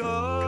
go.